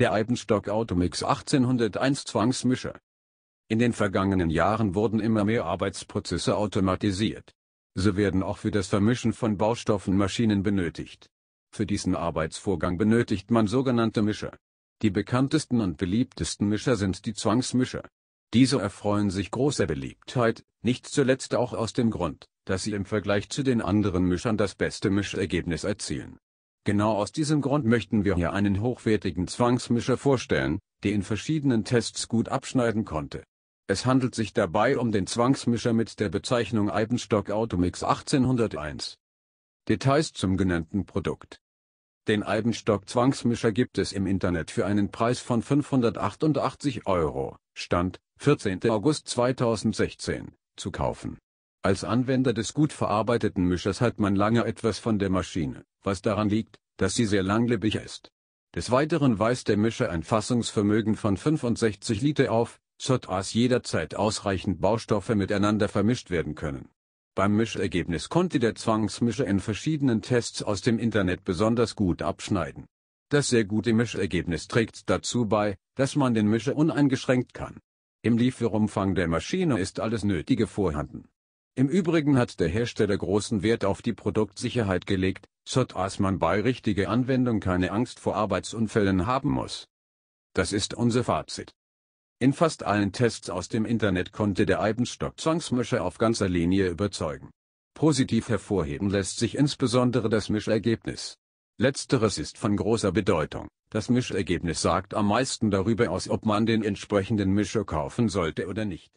der Eibenstock Automix 1801 Zwangsmischer. In den vergangenen Jahren wurden immer mehr Arbeitsprozesse automatisiert. So werden auch für das Vermischen von Baustoffen Maschinen benötigt. Für diesen Arbeitsvorgang benötigt man sogenannte Mischer. Die bekanntesten und beliebtesten Mischer sind die Zwangsmischer. Diese erfreuen sich großer Beliebtheit, nicht zuletzt auch aus dem Grund, dass sie im Vergleich zu den anderen Mischern das beste Mischergebnis erzielen. Genau aus diesem Grund möchten wir hier einen hochwertigen Zwangsmischer vorstellen, der in verschiedenen Tests gut abschneiden konnte. Es handelt sich dabei um den Zwangsmischer mit der Bezeichnung Eibenstock Automix 1801. Details zum genannten Produkt Den Eibenstock Zwangsmischer gibt es im Internet für einen Preis von 588 Euro, Stand 14. August 2016, zu kaufen. Als Anwender des gut verarbeiteten Mischers hat man lange etwas von der Maschine, was daran liegt, dass sie sehr langlebig ist. Des Weiteren weist der Mischer ein Fassungsvermögen von 65 Liter auf, sodass jederzeit ausreichend Baustoffe miteinander vermischt werden können. Beim Mischergebnis konnte der Zwangsmischer in verschiedenen Tests aus dem Internet besonders gut abschneiden. Das sehr gute Mischergebnis trägt dazu bei, dass man den Mischer uneingeschränkt kann. Im Lieferumfang der Maschine ist alles Nötige vorhanden. Im Übrigen hat der Hersteller großen Wert auf die Produktsicherheit gelegt, so dass man bei richtiger Anwendung keine Angst vor Arbeitsunfällen haben muss. Das ist unser Fazit. In fast allen Tests aus dem Internet konnte der Eibenstock Zwangsmischer auf ganzer Linie überzeugen. Positiv hervorheben lässt sich insbesondere das Mischergebnis. Letzteres ist von großer Bedeutung. Das Mischergebnis sagt am meisten darüber aus, ob man den entsprechenden Mischer kaufen sollte oder nicht.